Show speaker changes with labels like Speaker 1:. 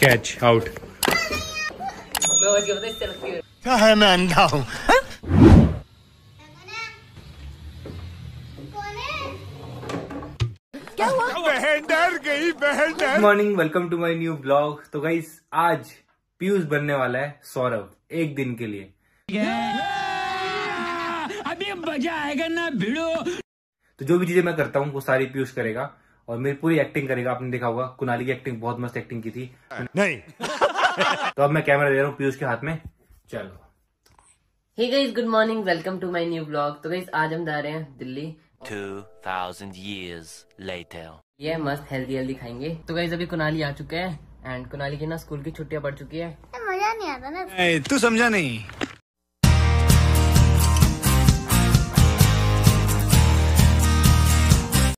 Speaker 1: Catch out
Speaker 2: मैं
Speaker 3: क्या है अंधा हूँ? गई
Speaker 1: good morning welcome to my new blog तो गाइस आज पीयूष बनने वाला है सौरभ एक दिन के लिए।
Speaker 4: अभी मज़ा आएगा ना भिड़ो।
Speaker 1: तो जो भी चीज़ें मैं करता हूँ वो सारी पीयूष करेगा। और मेरी पूरी एक्टिंग करेगा आपने देखा होगा कुनाली की एक्टिंग बहुत मस्त एक्टिंग की थी।
Speaker 3: नहीं।
Speaker 1: तो अब मैं कैमरा दे रहा हूँ पीयूष के हाथ में। चलो।
Speaker 2: Hey guys good morning welcome to my new blog तो गाइस आज हम जा रहे हैं दिल्ली।
Speaker 5: 2000 years later.
Speaker 2: ये मस्त हेल्दी हेल्दी खाएँगे। तो गाइस अभी कुनाली आ चुके हैं एंड कुनाली की ना स्कूल की छुट्टियाँ पड़ चुकी है।
Speaker 3: मज़ा नहीं आता ना। तू समझा नहीं।